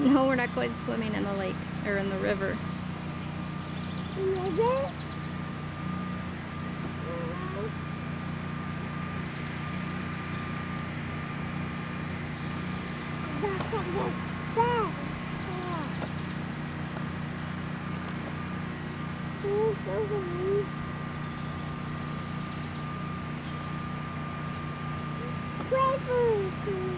No, we're not going swimming in the lake or in the river. River. Look Playful.